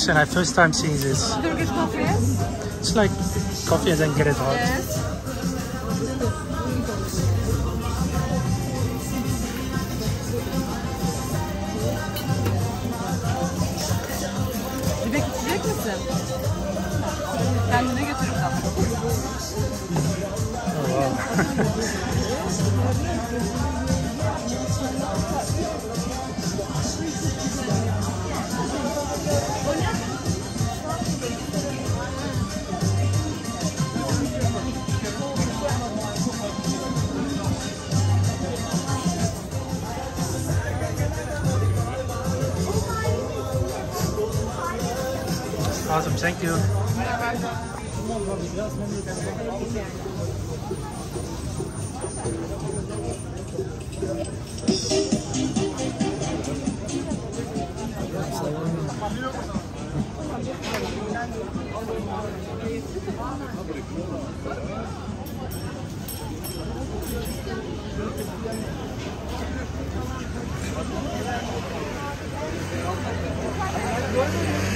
Listen, I first time seeing this. Turkish coffee? It's like coffee and then get it hot. Yes. Awesome, thank you.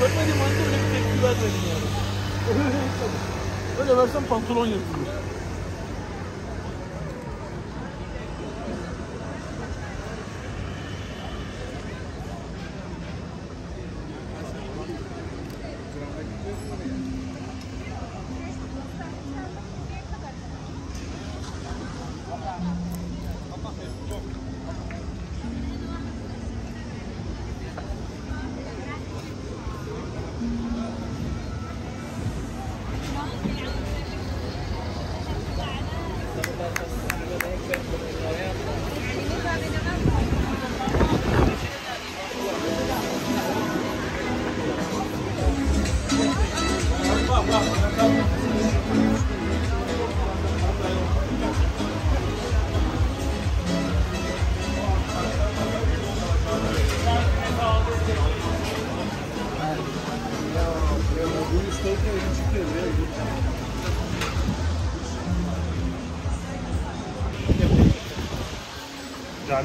Görmediğim anda öyle Öyle versem pantolon yırtılır.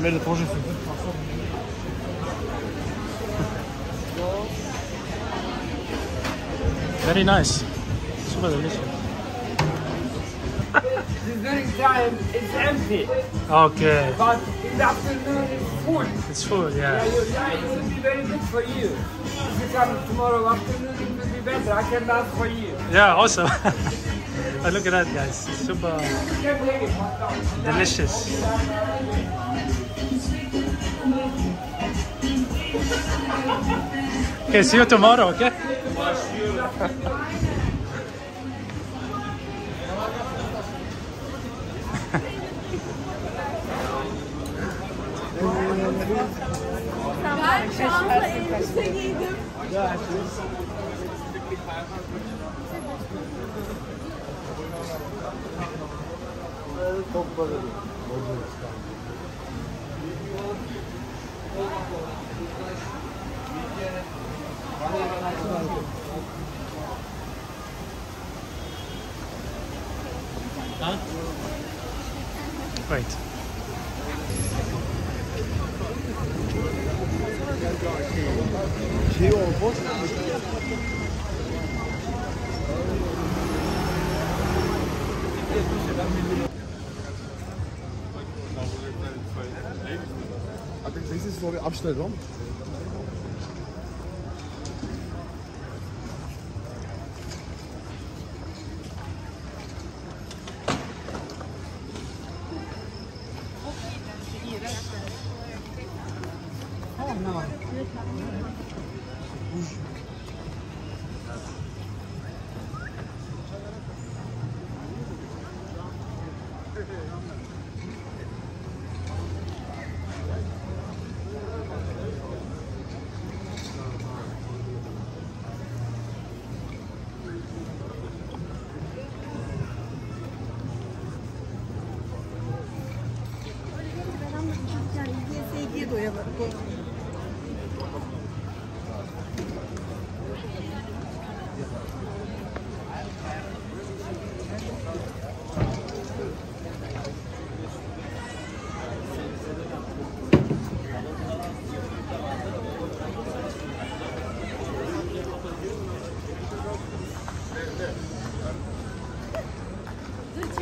mais le projet c'est Very nice. Super delicious. this during time it's empty. Okay. But in the afternoon it's full. It's full, yeah. Yeah, you, yeah, it will be very good for you. If you come tomorrow afternoon, it will be better. I can ask for you. Yeah, also. but look at that, guys. It's super delicious. Okay, see you tomorrow, okay? Ben şansla elbise giydim. Şey olmuş. Das ist so eine Abstellraum.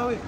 Ah oui.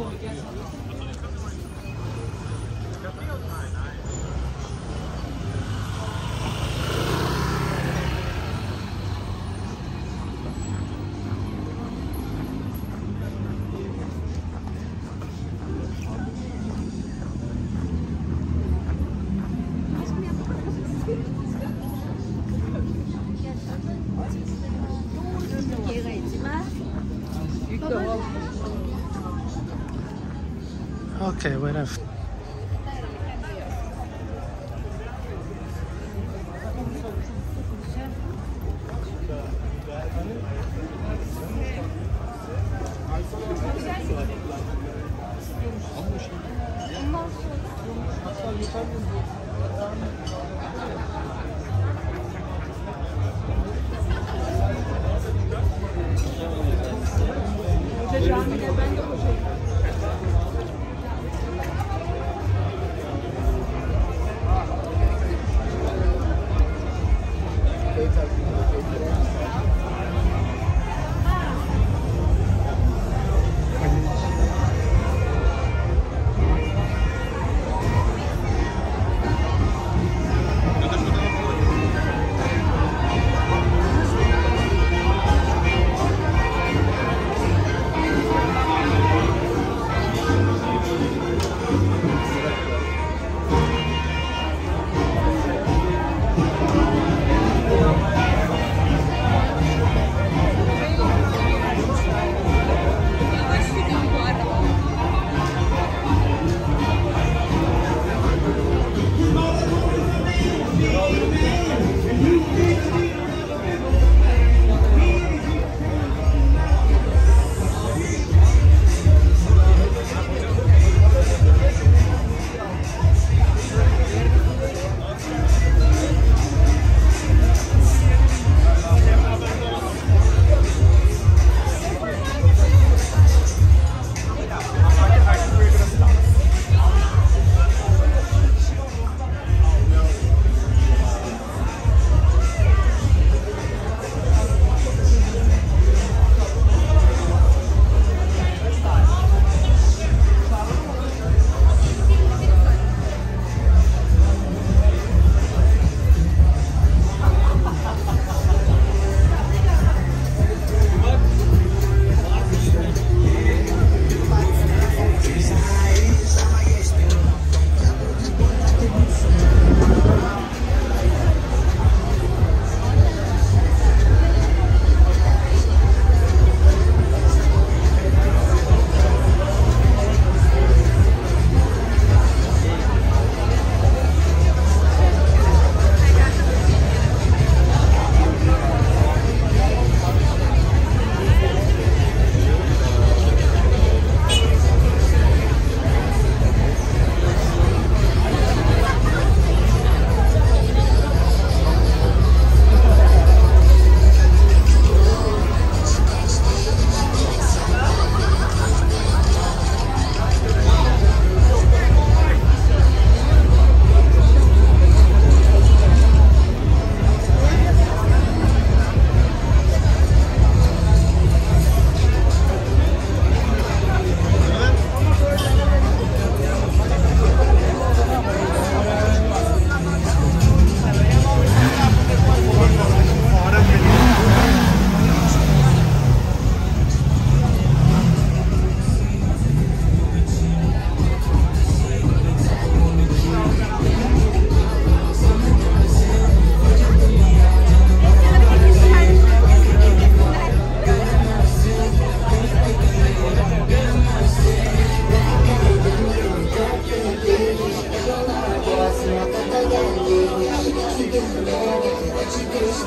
trouble to get some. Okay, whatever.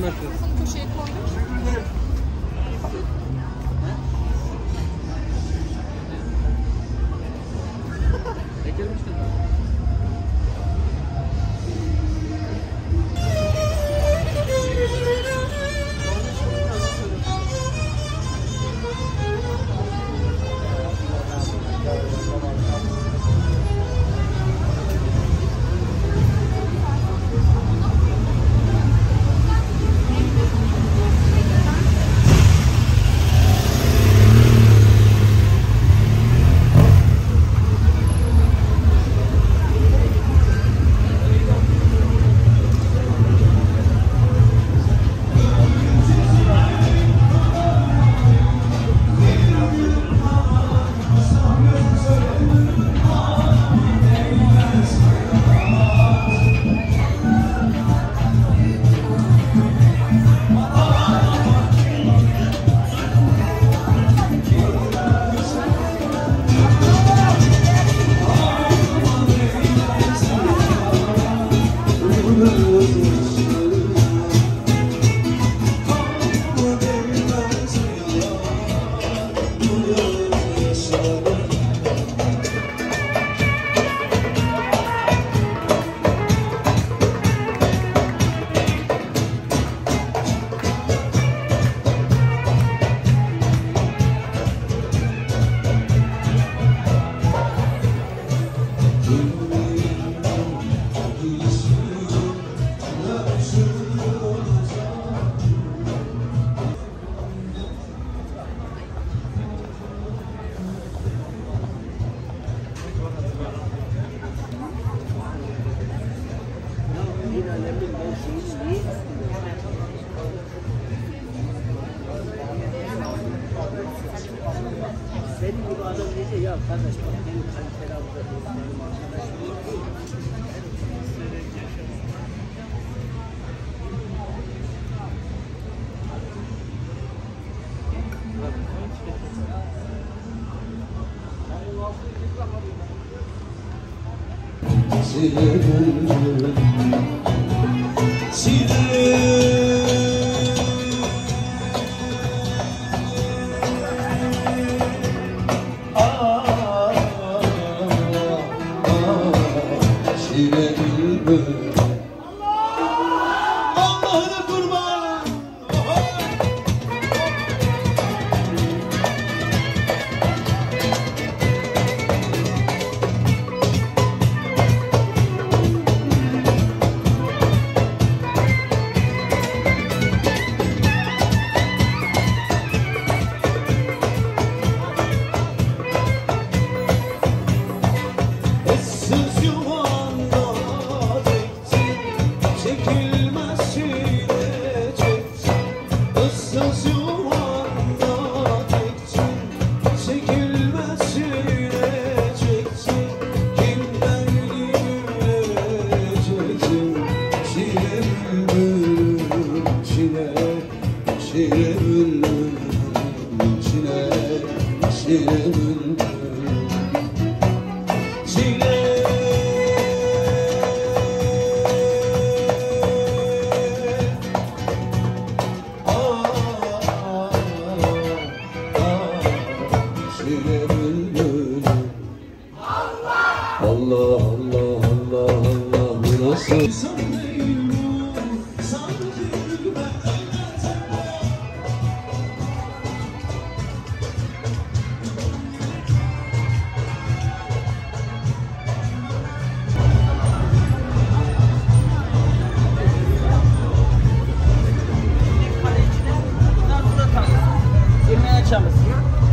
Poşet koydum. Gibi adam Çalışsın.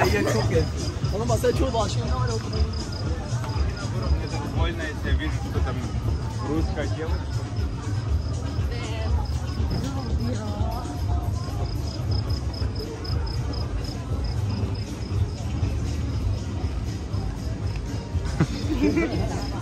Kayıya çok geldi. Ona masaya çoğu başka ne var okulda? Это больно, если я вижу, что там русская девочка. Yeah.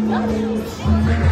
Adam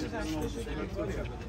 It's just.